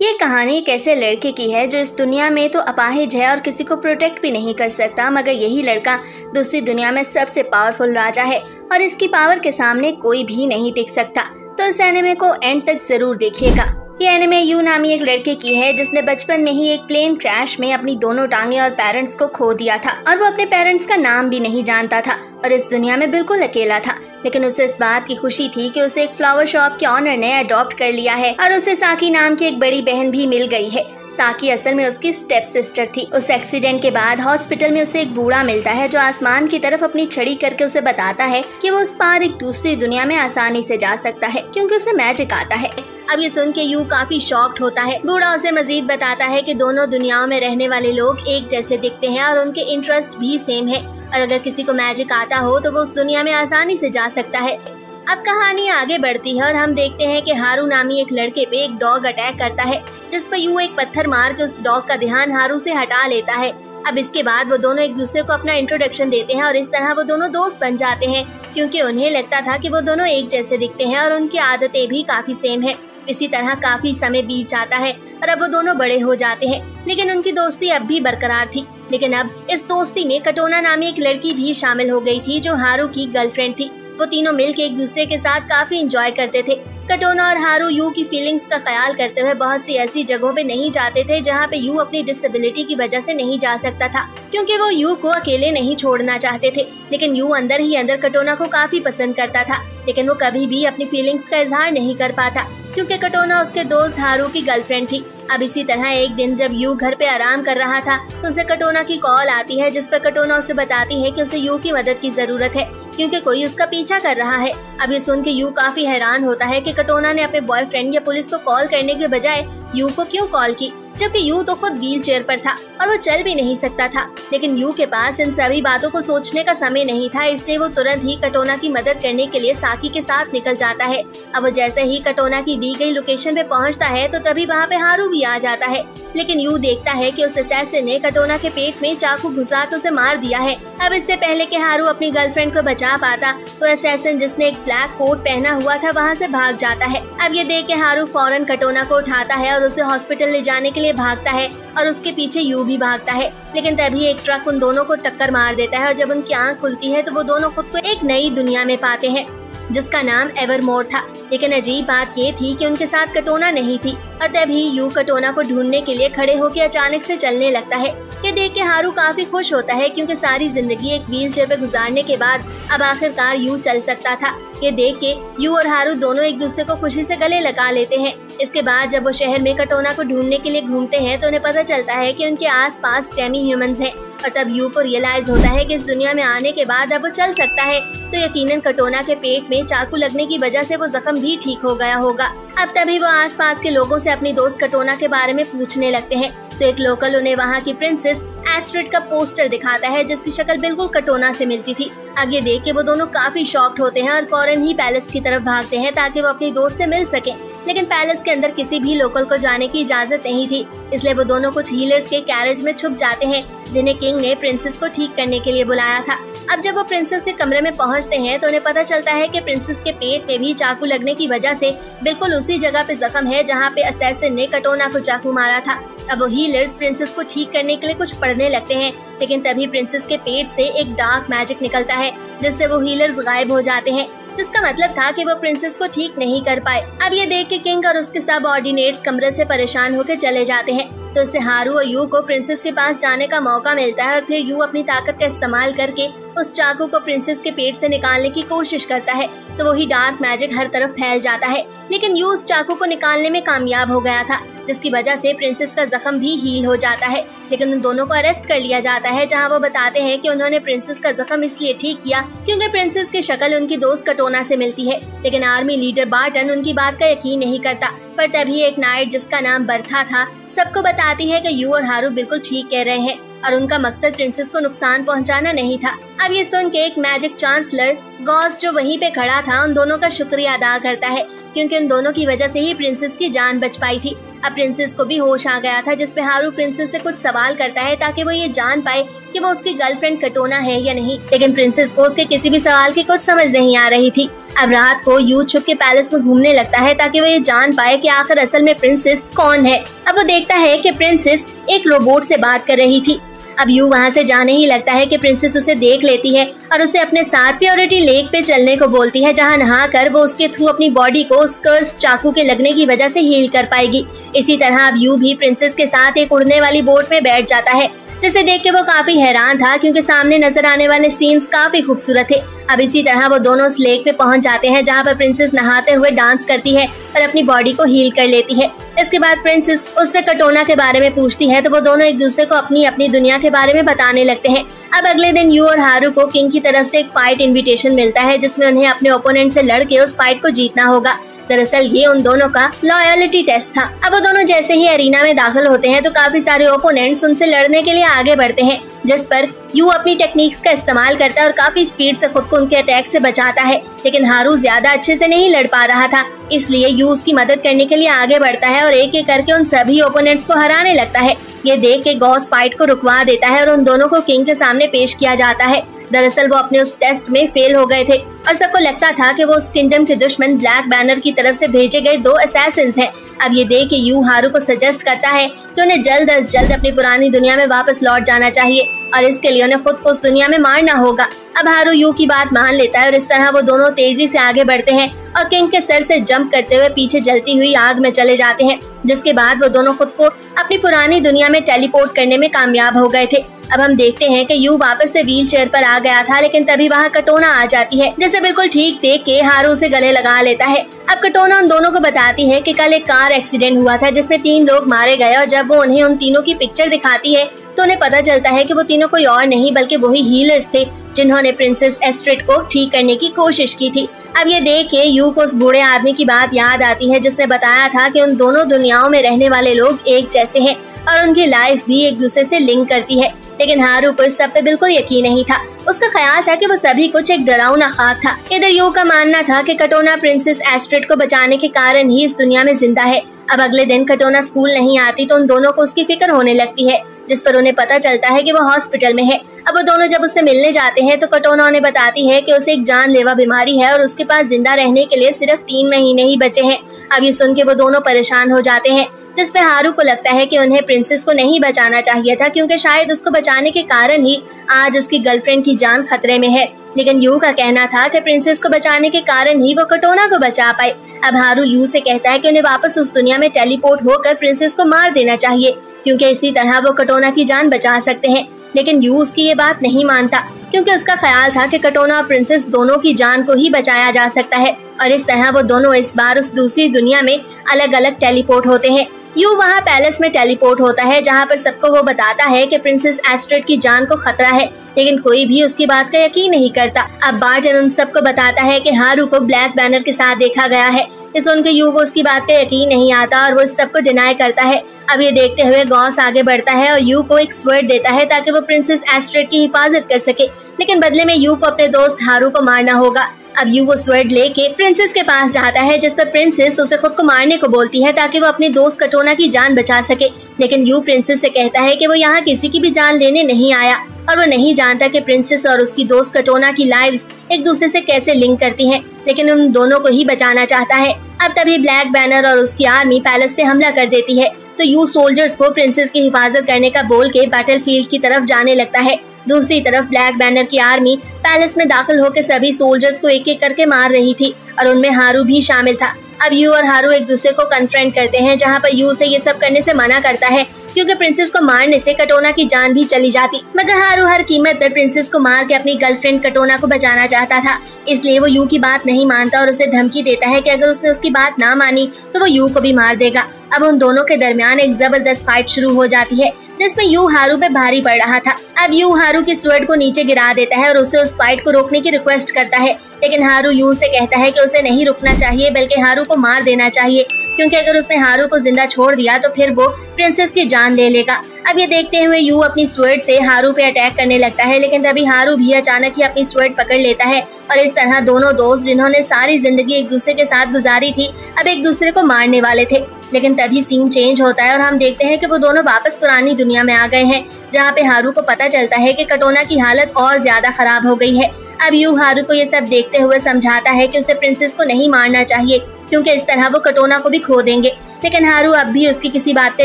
ये कहानी एक ऐसे लड़के की है जो इस दुनिया में तो अपाहिज है और किसी को प्रोटेक्ट भी नहीं कर सकता, मगर यही लड़का दूसरी दुनिया में सबसे पावरफुल राजा है और इसकी पावर के सामने कोई भी नहीं टिक सकता। तो इस एनिमे को एंड तक ज़रूर देखिएगा। ये एनिमे यू नामी एक लड़के की है, जिसने बचपन में ही एक प्लेन क्रैश में अपनी दोनों टांगे और पेरेंट्स को खो दिया था। और वो अपने पेरेंट्स का नाम भी नहीं जानता था, और इस दुनिया में बिल्कुल अकेला था। लेकिन उसे इस बात की खुशी थी कि उसे एक फ्लावर शॉप के ऑनर ने अडॉप्ट कर लिया है, और उसे साकी नाम की एक बड़ी बहन भी मिल गई है। साकी असल में उसकी स्टेप सिस्टर थी। उस एक्सीडेंट के बाद हॉस्पिटल में उसे एक बूढ़ा मिलता है जो आसमान की तरफ़ अपनी छड़ी करके उसे बताता है कि वो उस पार एक दूसरी दुनिया में आसानी से जा सकता है, क्योंकि उसे मैजिक आता है। अब ये सुन के यू काफ़ी शॉक्ड होता है। बूढ़ा उसे मजीद बताता है कि दोनों दुनियाओं में रहने वाले लोग एक जैसे दिखते हैं और उनके इंटरेस्ट भी सेम है। और अगर किसी को मैजिक आता हो तो वो उस दुनिया में आसानी से जा सकता है। अब कहानी आगे बढ़ती है और हम देखते हैं कि हारू नामी एक लड़के पे एक डॉग अटैक करता है, जिस पर यू एक पत्थर मार के उस डॉग का ध्यान हारू से हटा लेता है। अब इसके बाद वो दोनों एक दूसरे को अपना इंट्रोडक्शन देते हैं और इस तरह वो दोनों दोस्त बन जाते हैं, क्योंकि उन्हें लगता था कि वो दोनों एक जैसे दिखते हैं और उनकी आदतें भी काफ़ी सेम है। इसी तरह काफ़ी समय बीत जाता है और अब वो दोनों बड़े हो जाते हैं, लेकिन उनकी दोस्ती अब भी बरकरार थी। लेकिन अब इस दोस्ती में कटोना नामी एक लड़की भी शामिल हो गई थी, जो हारू की गर्लफ्रेंड थी। वो तीनों मिलकर एक दूसरे के साथ काफ़ी इंजॉय करते थे। कटोना और हारू यू की फीलिंग्स का ख्याल करते हुए बहुत सी ऐसी जगहों पे नहीं जाते थे जहाँ पे यू अपनी डिसेबिलिटी की वजह से नहीं जा सकता था, क्योंकि वो यू को अकेले नहीं छोड़ना चाहते थे। लेकिन यू अंदर ही अंदर कटोना को काफ़ी पसंद करता था, लेकिन वो कभी भी अपनी फीलिंग्स का इजहार नहीं कर पाता, क्योंकि कटोना उसके दोस्त हारू की गर्लफ्रेंड थी। अब इसी तरह एक दिन जब यू घर पे आराम कर रहा था तो उसे कटोना की कॉल आती है जिस पर कटोना उसे बताती है कि उसे यू की मदद की ज़रूरत है। क्योंकि कोई उसका पीछा कर रहा है। अब ये सुन के यू काफ़ी हैरान होता है कि कटोना ने अपने बॉयफ्रेंड या पुलिस को कॉल करने के बजाय यू को क्यों कॉल की? जबकि यू तो खुद व्हील चेयर पर था और वो चल भी नहीं सकता था। लेकिन यू के पास इन सभी बातों को सोचने का समय नहीं था, इसलिए वो तुरंत ही कटोना की मदद करने के लिए साकी के साथ निकल जाता है। अब वो जैसे ही कटोना की दी गई लोकेशन पे पहुँचता है तो तभी वहाँ पे हारू भी आ जाता है। लेकिन यू देखता है कि उस असैसिन ने कटोना के पेट में चाकू घुसा कर उसे मार दिया है। अब इससे पहले कि हारू अपनी गर्लफ्रेंड को बचा पाता तो असैसन जिसने एक ब्लैक कोट पहना हुआ था वहाँ से भाग जाता है। अब ये देख के हारू फ़ौरन कटोना को उठाता है और उसे हॉस्पिटल ले जाने के लिए भागता है और उसके पीछे यू भी भागता है। लेकिन तभी एक ट्रक उन दोनों को टक्कर मार देता है और जब उनकी आँख खुलती है तो वो दोनों खुद को एक नई दुनिया में पाते हैं, जिसका नाम एवरमोर था। लेकिन अजीब बात ये थी कि उनके साथ कटोना नहीं थी और तभी यू कटोना को ढूँढने के लिए खड़े होकर अचानक से चलने लगता है। ये देख के हारू काफ़ी खुश होता है क्योंकि सारी ज़िंदगी एक व्हील चेयर गुजारने के बाद अब आखिरकार यू चल सकता था। ये देख के यू और हारू दोनों एक दूसरे को खुशी से गले लगा लेते हैं। इसके बाद जब वो शहर में कटोना को ढूँढने के लिए घूमते हैं तो उन्हें पता चलता है कि उनके आसपास टेमी ह्यूमंस हैं। और तब यू को रियलाइज़ होता है कि इस दुनिया में आने के बाद अब वो चल सकता है। तो यकीनन कटोना के पेट में चाकू लगने की वजह से वो जख्म भी ठीक हो गया होगा। अब तभी वो आसपास के लोगों से अपनी दोस्त कटोना के बारे में पूछने लगते हैं। तो एक लोकल उन्हें वहाँ की प्रिंसेस एस्ट्रिड का पोस्टर दिखाता है, जिसकी शक्ल बिल्कुल कटोना से मिलती थी। अब ये देख के वो दोनों काफ़ी शॉक्ड होते हैं और फ़ौरन ही पैलेस की तरफ़ भागते हैं ताकि वो अपनी दोस्त से मिल सके। लेकिन पैलेस के अंदर किसी भी लोकल को जाने की इजाज़त नहीं थी। इसलिए वो दोनों कुछ हीलर्स के कैरेज में छुप जाते हैं, जिन्हें किंग ने प्रिंसेस को ठीक करने के लिए बुलाया था। अब जब वो प्रिंसेस के कमरे में पहुँचते हैं तो उन्हें पता चलता है कि प्रिंसेस के पेट में भी चाकू लगने की वजह से बिल्कुल उसी जगह पे जख्म है, जहाँ पे असैसिन ने कटोना को चाकू मारा था। अब वो हीलर्स प्रिंसेस को ठीक करने के लिए कुछ पढ़ने लगते हैं, लेकिन तभी प्रिंसेस के पेट से एक डार्क मैजिक निकलता है, जिससे वो हीलर्स गायब हो जाते हैं। जिसका मतलब था कि वो प्रिंसेस को ठीक नहीं कर पाए। अब ये देख के किंग और उसके सब ऑर्डिनेट्स कमरे से परेशान होकर चले जाते हैं। तो उससे हारू और यू को प्रिंसेस के पास जाने का मौका मिलता है और फिर यू अपनी ताकत का इस्तेमाल करके उस चाकू को प्रिंसेस के पेट से निकालने की कोशिश करता है तो वही डार्क मैजिक हर तरफ़ फैल जाता है। लेकिन यू उस चाकू को निकालने में कामयाब हो गया था, जिसकी वजह से प्रिंसेस का जख्म भी हील हो जाता है। लेकिन उन दोनों को अरेस्ट कर लिया जाता है, जहाँ वो बताते हैं कि उन्होंने प्रिंसेस का जख्म इसलिए ठीक किया क्योंकि प्रिंसेस की शक्ल उनकी दोस्त कटोना से मिलती है। लेकिन आर्मी लीडर बार्टन उनकी बात का यकीन नहीं करता, पर तभी एक नाइट जिसका नाम बर्था था, सबको बताती है कि यू और हारू बिल्कुल ठीक कह रहे हैं। और उनका मकसद प्रिंसेस को नुकसान पहुंचाना नहीं था। अब ये सुन के एक मैजिक चांसलर गॉस जो वहीं पे खड़ा था, उन दोनों का शुक्रिया अदा करता है, क्योंकि उन दोनों की वजह से ही प्रिंसेस की जान बच पाई थी। अब प्रिंसेस को भी होश आ गया था, जिसपे हारू प्रिंसेस से कुछ सवाल करता है, ताकि वो ये जान पाए कि वो उसकी गर्लफ्रेंड कटोना है या नहीं। लेकिन प्रिंसेस को उसके किसी भी सवाल की कुछ समझ नहीं आ रही थी। अब रात को यू छुप के पैलेस में घूमने लगता है, ताकि वो ये जान पाए कि आखिर असल में प्रिंसेस कौन है। अब वो देखता है कि प्रिंसेस एक रोबोट से बात कर रही थी। अब यू वहाँ से जाने ही लगता है कि प्रिंसेस उसे देख लेती है और उसे अपने साथ प्योरिटी लेक पे चलने को बोलती है, जहाँ नहा कर वो उसके थ्रू अपनी बॉडी को उस कर्स चाकू के लगने की वजह से हील कर पाएगी। इसी तरह अब यू भी प्रिंसेस के साथ एक उड़ने वाली बोट में बैठ जाता है। जिसे देख के वो काफ़ी हैरान था, क्योंकि सामने नज़र आने वाले सीन्स काफ़ी खूबसूरत थे। अब इसी तरह वो दोनों उस लेक पे पहुँच जाते हैं, जहाँ पर प्रिंसेस नहाते हुए डांस करती है और अपनी बॉडी को हील कर लेती है। इसके बाद प्रिंसेस उससे कटोना के बारे में पूछती है तो वो दोनों एक दूसरे को अपनी अपनी दुनिया के बारे में बताने लगते हैं। अब अगले दिन यू और हारू को किंग की तरफ़ से एक फाइट इनविटेशन मिलता है, जिसमें उन्हें अपने ओपोनेंट से लड़के उस फाइट को जीतना होगा। दरअसल ये उन दोनों का लॉयलिटी टेस्ट था। अब वो दोनों जैसे ही अरीना में दाखिल होते हैं तो काफ़ी सारे ओपोनेंट्स उनसे लड़ने के लिए आगे बढ़ते हैं, जिस पर यू अपनी टेक्निक्स का इस्तेमाल करता है और काफ़ी स्पीड से खुद को उनके अटैक से बचाता है। लेकिन हारू ज़्यादा अच्छे से नहीं लड़ पा रहा था, इसलिए यू उसकी मदद करने के लिए आगे बढ़ता है और एक एक करके उन सभी ओपोनेंट्स को हराने लगता है। ये देख के गॉस फाइट को रुकवा देता है और उन दोनों को किंग के सामने पेश किया जाता है। दरअसल वो अपने उस टेस्ट में फेल हो गए थे और सबको लगता था कि वो उस किंगडम के दुश्मन ब्लैक बैनर की तरफ़ से भेजे गए दो असैसिन हैं। अब ये देख के यू हारू को सजेस्ट करता है कि उन्हें जल्द अज जल्द अपनी पुरानी दुनिया में वापस लौट जाना चाहिए और इसके लिए उन्हें खुद को उस दुनिया में मारना होगा। अब हारू यू की बात मान लेता है और इस तरह वो दोनों तेज़ी से आगे बढ़ते हैं और किंग के सर से जंप करते हुए पीछे जलती हुई आग में चले जाते हैं, जिसके बाद वो दोनों खुद को अपनी पुरानी दुनिया में टेलीपोर्ट करने में कामयाब हो गए थे। अब हम देखते हैं कि यू वापस से व्हील चेयर पर आ गया था, लेकिन तभी वहाँ कटोना आ जाती है, जैसे बिल्कुल ठीक देख के हारू उसे गले लगा लेता है। अब कटोना उन दोनों को बताती है कि कल एक कार एक्सीडेंट हुआ था, जिसमें तीन लोग मारे गए और जब वो उन्हें उन तीनों की पिक्चर दिखाती है तो उन्हें पता चलता है कि वो तीनों कोई और नहीं, बल्कि वही हीलर्स थे, जिन्होंने प्रिंसेस एस्ट्रेट को ठीक करने की कोशिश की थी। अब ये देख के यू को उस बूढ़े आदमी की बात याद आती है, जिसने बताया था कि उन दोनों दुनियाओं में रहने वाले लोग एक जैसे हैं और उनकी लाइफ भी एक दूसरे से लिंक करती है। लेकिन हारू को इस सब पे बिल्कुल यकीन नहीं था। उसका ख्याल था कि वो सभी कुछ एक डरावना खाक था। इधर यू का मानना था कि कटोना प्रिंसेस एस्ट्रेट को बचाने के कारण ही इस दुनिया में ज़िंदा है। अब अगले दिन कटोना स्कूल नहीं आती तो उन दोनों को उसकी फ़िक्र होने लगती है, जिस पर उन्हें पता चलता है कि वो हॉस्पिटल में है। अब वो दोनों जब उससे मिलने जाते हैं तो कटोना उन्हें बताती है कि उसे एक जानलेवा बीमारी है और उसके पास ज़िंदा रहने के लिए सिर्फ़ तीन महीने ही बचे हैं। अब ये सुन के वो दोनों परेशान हो जाते हैं। जिसपे हारू को लगता है कि उन्हें प्रिंसेस को नहीं बचाना चाहिए था, क्योंकि शायद उसको बचाने के कारण ही आज उसकी गर्लफ्रेंड की जान खतरे में है। लेकिन यू का कहना था कि प्रिंसेस को बचाने के कारण ही वो कटोना को बचा पाए। अब हारू यू से कहता है कि उन्हें वापस उस दुनिया में टेलीपोर्ट होकर प्रिंसेस को मार देना चाहिए, क्योंकि इसी तरह वो कटोना की जान बचा सकते हैं। लेकिन यू उसकी ये बात नहीं मानता, क्योंकि उसका ख्याल था कि कटोना और प्रिंसेस दोनों की जान को ही बचाया जा सकता है, और इस तरह वो दोनों इस बार उस दूसरी दुनिया में अलग अलग टेलीपोर्ट होते हैं। यू वहाँ पैलेस में टेलीपोर्ट होता है, जहाँ पर सबको वो बताता है कि प्रिंसेस एस्ट्रेड की जान को खतरा है, लेकिन कोई भी उसकी बात का यकीन नहीं करता। अब बार्टन उन सबको बताता है कि हारू को ब्लैक बैनर के साथ देखा गया है। इस उनके यू को उसकी बात का यकीन नहीं आता और वो सबको डिनाई करता है। अब ये देखते हुए गौस आगे बढ़ता है और यू को एक स्वर्ड देता है ताकि वो प्रिंसेस एस्ट्रेड की हिफाजत कर सके। लेकिन बदले में यू को अपने दोस्त हारू को मारना होगा। अब यू वो स्वर्ड लेके प्रिंसेस के पास जाता है, जिस पर प्रिंसेस उसे खुद को मारने को बोलती है ताकि वो अपनी दोस्त कटोना की जान बचा सके। लेकिन यू प्रिंसेस से कहता है कि वो यहाँ किसी की भी जान लेने नहीं आया और वो नहीं जानता कि प्रिंसेस और उसकी दोस्त कटोना की लाइव्स एक दूसरे से कैसे लिंक करती हैं। लेकिन उन दोनों को ही बचाना चाहता है। अब तभी ब्लैक बैनर और उसकी आर्मी पैलेस पे हमला कर देती है। तो यू सोल्जर्स को प्रिंसेस की हिफाजत करने का बोल के बैटल फ़ील्ड की तरफ़ जाने लगता है। दूसरी तरफ़ ब्लैक बैनर की आर्मी पैलेस में दाखिल होकर सभी सोल्जर्स को एक एक करके मार रही थी और उनमें हारू भी शामिल था। अब यू और हारू एक दूसरे को कन्फ्रेंट करते हैं, जहाँ पर यू से ये सब करने से मना करता है। क्योंकि प्रिंसेस को मारने से कटोना की जान भी चली जाती। मगर हारू हर कीमत पर प्रिंसेस को मार के अपनी गर्लफ्रेंड कटोना को बचाना चाहता था। इसलिए वो यू की बात नहीं मानता और उसे धमकी देता है कि अगर उसने उसकी बात ना मानी तो वो यू को भी मार देगा। अब उन दोनों के दरमियान एक ज़बरदस्त फाइट शुरू हो जाती है, जिसमें यू हारू पे भारी पड़ रहा था। अब यू हारू की स्वर्ड को नीचे गिरा देता है और उसे उस फाइट को रोकने की रिक्वेस्ट करता है। लेकिन हारू यू से कहता है कि उसे नहीं रुकना चाहिए, बल्कि हारू को मार देना चाहिए। क्योंकि अगर उसने हारू को ज़िंदा छोड़ दिया तो फिर वो प्रिंसेस की जान ले लेगा। अब ये देखते हुए यू अपनी स्वर्ड से हारू पे अटैक करने लगता है, लेकिन तभी हारू भी अचानक ही अपनी स्वेट पकड़ लेता है और इस तरह दोनों दोस्त जिन्होंने सारी ज़िंदगी एक दूसरे के साथ गुजारी थी, अब एक दूसरे को मारने वाले थे। लेकिन तभी सीन चेंज होता है और हम देखते हैं कि वो दोनों वापस पुरानी दुनिया में आ गए हैं, जहाँ पे हारू को पता चलता है कि कटोना की हालत और ज़्यादा खराब हो गई है। अब यू हारू को ये सब देखते हुए समझाता है कि उसे प्रिंसेस को नहीं मारना चाहिए। क्योंकि इस तरह वो कटोना को भी खो देंगे। लेकिन हारू अब भी उसकी किसी बात का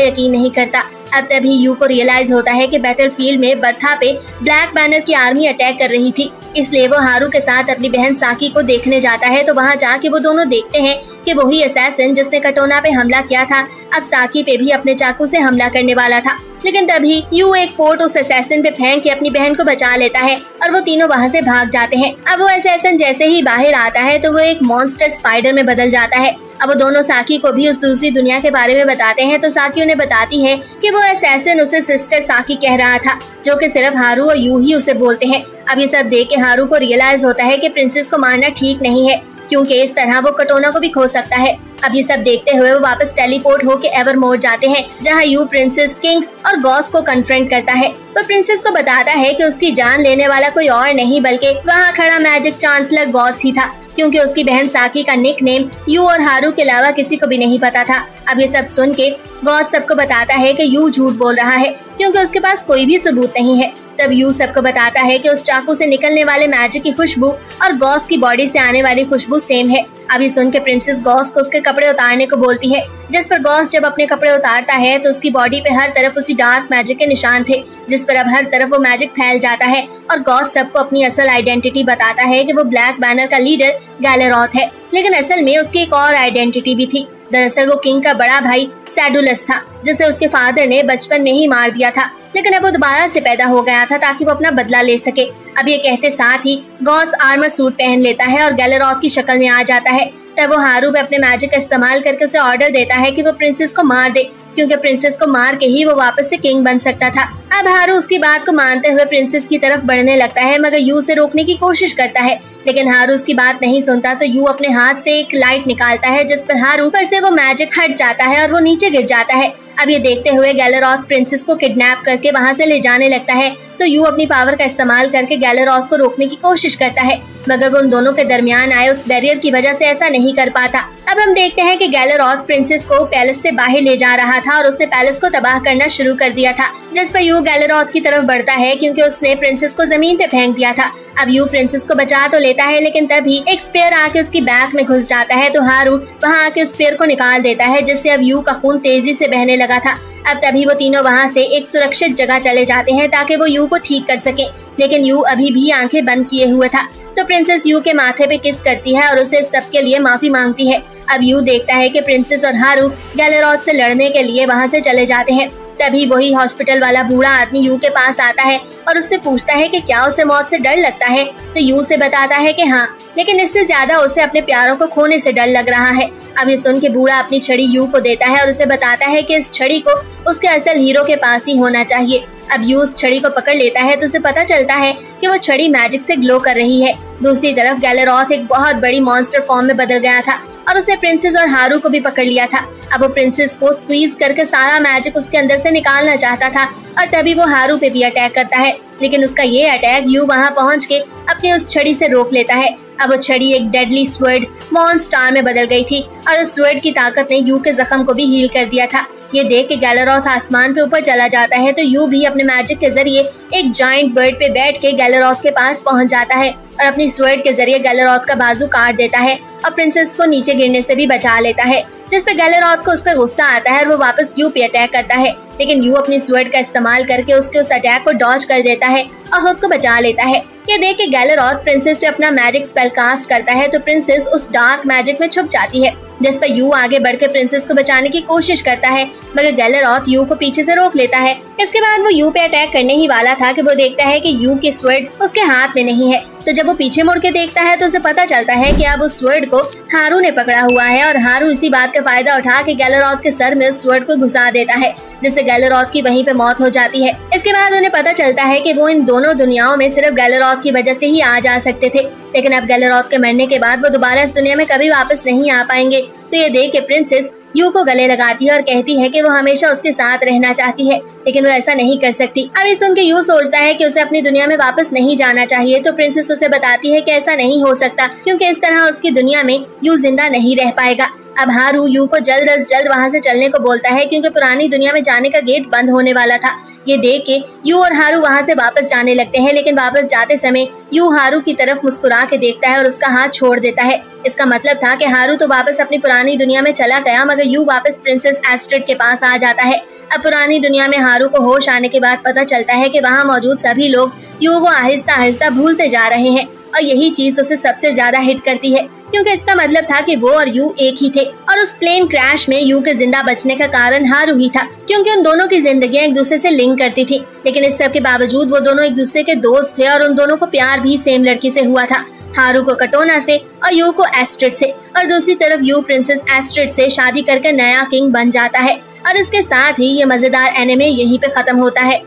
यकीन नहीं करता। अब तभी यू को रियलाइज़ होता है कि बैटल फ़ील्ड में बर्था पे ब्लैक बैनर की आर्मी अटैक कर रही थी। इसलिए वो हारू के साथ अपनी बहन साकी को देखने जाता है तो वहाँ जाके वो दोनों देखते हैं कि वही असैसिन जिसने कटोना पे हमला किया था, अब साकी पे भी अपने चाकू से हमला करने वाला था। लेकिन तभी यू एक पोर्ट उस असैसिन पे फेंक के अपनी बहन को बचा लेता है और वो तीनों वहाँ से भाग जाते हैं। अब वो असैसिन जैसे ही बाहर आता है तो वो एक मॉन्स्टर स्पाइडर में बदल जाता है। अब वो दोनों साकी को भी उस दूसरी दुनिया के बारे में बताते हैं तो साकी उन्हें बताती है कि वो असैसिन उसे सिस्टर साकी कह रहा था, जो कि सिर्फ़ हारू और यू ही उसे बोलते हैं। अब ये सब देख के हारू को रियलाइज़ होता है कि प्रिंसेस को मारना ठीक नहीं है, क्योंकि इस तरह वो कटोना को भी खो सकता है। अब ये सब देखते हुए वो वापस टेलीपोर्ट होके एवर मोर जाते हैं, जहाँ यू प्रिंसेस किंग और गॉस को कन्फ्रंट करता है। वो प्रिंसेस को बताता है कि उसकी जान लेने वाला कोई और नहीं, बल्कि वहाँ खड़ा मैजिक चांसलर गॉस ही था, क्योंकि उसकी बहन साकी का निक नेम यू और हारू के अलावा किसी को भी नहीं पता था। अब ये सब सुन के गॉस सबको बताता है कि यू झूठ बोल रहा है, क्योंकि उसके पास कोई भी सबूत नहीं है। तब यू सबको बताता है कि उस चाकू से निकलने वाले मैजिक की खुशबू और गॉस की बॉडी से आने वाली खुशबू सेम है। अभी सुन के प्रिंसेस गॉस को उसके कपड़े उतारने को बोलती है, जिस पर गॉस जब अपने कपड़े उतारता है तो उसकी बॉडी पे हर तरफ़ उसी डार्क मैजिक के निशान थे, जिस पर अब हर तरफ़ वो मैजिक फैल जाता है और गॉस सबको अपनी असल आइडेंटिटी बताता है कि वो ब्लैक बैनर का लीडर गैलेरॉथ है। लेकिन असल में उसकी एक और आइडेंटिटी भी थी। दरअसल वो किंग का बड़ा भाई सैडुलस था, जिसे उसके फादर ने बचपन में ही मार दिया था, लेकिन अब वो दोबारा से पैदा हो गया था ताकि वो अपना बदला ले सके। अब ये कहते साथ ही गॉस आर्मर सूट पहन लेता है और गैलेरॉथ की शक्ल में आ जाता है। तब वो हारू पे अपने मैजिक का इस्तेमाल करके उसे ऑर्डर देता है कि वो प्रिंसेस को मार दे, क्योंकि प्रिंसेस को मार के ही वो वापस से किंग बन सकता था। अब हारू उसकी बात को मानते हुए प्रिंसेस की तरफ़ बढ़ने लगता है, मगर यू से रोकने की कोशिश करता है। लेकिन हारू उसकी बात नहीं सुनता तो यू अपने हाथ से एक लाइट निकालता है, जिस पर हारू पर से वो मैजिक हट जाता है और वो नीचे गिर जाता है। अब ये देखते हुए गैलरॉथ प्रिंसेस को किडनैप करके वहाँ से ले जाने लगता है तो यू अपनी पावर का इस्तेमाल करके गैलरॉथ को रोकने की कोशिश करता है। मगर वो उन दोनों के दरमियान आए उस बैरियर की वजह से ऐसा नहीं कर पाता। अब हम देखते हैं कि गैलरॉथ प्रिंसेस को पैलेस से बाहर ले जा रहा था और उसने पैलेस को तबाह करना शुरू कर दिया था, जिस पर यू गैलरॉथ की तरफ़ बढ़ता है क्योंकि उसने प्रिंसेस को ज़मीन पे फेंक दिया था। अब यू प्रिंसेस को बचा तो लेता है, लेकिन तभी एक स्पेयर आके उसकी बैग में घुस जाता है तो हारू वहाँ आके उस स्पेयर को निकाल देता है, जिससे अब यू का खून तेज़ी से बहने लगा था। अब तभी वो तीनों वहाँ से एक सुरक्षित जगह चले जाते हैं ताकि वो यू को ठीक कर सके। लेकिन यू अभी भी आँखें बंद किए हुए था। तो प्रिंसेस यू के माथे पे किस करती है और उसे सबके लिए माफ़ी मांगती है। अब यू देखता है कि प्रिंसेस और हारू गैलेरॉथ से लड़ने के लिए वहाँ से चले जाते हैं। तभी वही हॉस्पिटल वाला बूढ़ा आदमी यू के पास आता है और उससे पूछता है कि क्या उसे मौत से डर लगता है। तो यू से बताता है कि हाँ लेकिन इससे ज़्यादा उसे अपने प्यारों को खोने से डर लग रहा है। अब ये सुन के बूढ़ा अपनी छड़ी यू को देता है और उसे बताता है कि इस छड़ी को उसके असल हीरो के पास ही होना चाहिए। अब यू उस छड़ी को पकड़ लेता है तो उसे पता चलता है कि वो छड़ी मैजिक से ग्लो कर रही है। दूसरी तरफ़ गैलेरॉथ एक बहुत बड़ी मॉन्स्टर फॉर्म में बदल गया था और उसने प्रिंसेस और हारू को भी पकड़ लिया था। अब वो प्रिंसेस को स्क्वीज करके सारा मैजिक उसके अंदर से निकालना चाहता था और तभी वो हारू पे भी अटैक करता है। लेकिन उसका ये अटैक यू वहाँ पहुँच के अपनी उस छड़ी से रोक लेता है। अब वो छड़ी एक डेडली स्वर्ड मॉन स्टार में बदल गई थी। और उस स्वर्ड की ताकत ने यू के जख्म को भी हील कर दिया था। ये देख के गैलरॉथ आसमान पे ऊपर चला जाता है तो यू भी अपने मैजिक के ज़रिए एक जॉइंट बर्ड पे बैठ के गैलरॉथ के पास पहुँच जाता है और अपनी स्वर्ड के ज़रिए गैलरॉथ का बाजू काट देता है और प्रिंसेस को नीचे गिरने से भी बचा लेता है। जिसपे गैलरॉथ को उस पर गुस्सा आता है और वो वापस यू पे अटैक करता है, लेकिन यू अपनी स्वर्ड का इस्तेमाल करके उसके उस अटैक को डॉज कर देता है और खुद को बचा लेता है। ये देख के गैलर और प्रिंसेस पे अपना मैजिक स्पेल कास्ट करता है तो प्रिंसेस उस डार्क मैजिक में छुप जाती है, जिस पर यू आगे बढ़कर प्रिंसेस को बचाने की कोशिश करता है, मगर गैलरॉथ यू को पीछे से रोक लेता है। इसके बाद वो यू पे अटैक करने ही वाला था कि वो देखता है कि यू की स्वर्ड उसके हाथ में नहीं है। तो जब वो पीछे मुड़ के देखता है तो उसे पता चलता है कि अब उस स्वर्ड को हारू ने पकड़ा हुआ है और हारू इसी बात का फ़ायदा उठा के गैलरॉथ के सर में स्वर्ड को घुसा देता है, जिससे गैलरॉथ की वहीं पे मौत हो जाती है। इसके बाद उन्हें पता चलता है कि वो इन दोनों दुनियाओं में सिर्फ़ गैलरॉथ की वजह से ही आ जा सकते थे, लेकिन अब गैलरॉथ के मरने के बाद वो दोबारा इस दुनिया में कभी वापस नहीं आ पाएँगे। तो ये देख के प्रिंसेस यू को गले लगाती है और कहती है कि वो हमेशा उसके साथ रहना चाहती है, लेकिन वो ऐसा नहीं कर सकती। अब सुन के यू सोचता है कि उसे अपनी दुनिया में वापस नहीं जाना चाहिए तो प्रिंसेस उसे बताती है कि ऐसा नहीं हो सकता, क्योंकि इस तरह उसकी दुनिया में यू ज़िंदा नहीं रह पाएगा। अब हारू यू को जल्द अज जल्द वहाँ से चलने को बोलता है, क्योंकि पुरानी दुनिया में जाने का गेट बंद होने वाला था। ये देख के यू और हारू वहाँ से वापस जाने लगते हैं, लेकिन वापस जाते समय यू हारू की तरफ़ मुस्कुरा के देखता है और उसका हाथ छोड़ देता है। इसका मतलब था कि हारू तो वापस अपनी पुरानी दुनिया में चला गया, मगर यू वापस प्रिंसेस एस्ट्रेड के पास आ जाता है। अब पुरानी दुनिया में हारू को होश आने के बाद पता चलता है कि वहाँ मौजूद सभी लोग यू को आहिस्ता आहिस्ता भूलते जा रहे हैं, और यही चीज़ उसे सबसे ज़्यादा हिट करती है। क्योंकि इसका मतलब था कि वो और यू एक ही थे और उस प्लेन क्रैश में यू के ज़िंदा बचने का कारण हारू ही था, क्योंकि उन दोनों की ज़िंदगी एक दूसरे से लिंक करती थी। लेकिन इस सब के बावजूद वो दोनों एक दूसरे के दोस्त थे और उन दोनों को प्यार भी सेम लड़की से हुआ था, हारू को कटोना से और यू को एस्ट्रेड से। और दूसरी तरफ़ यू प्रिंसेस एस्ट्रेड से शादी करके नया किंग बन जाता है और इसके साथ ही ये मज़ेदार एनिमे यहीं पे खत्म होता है।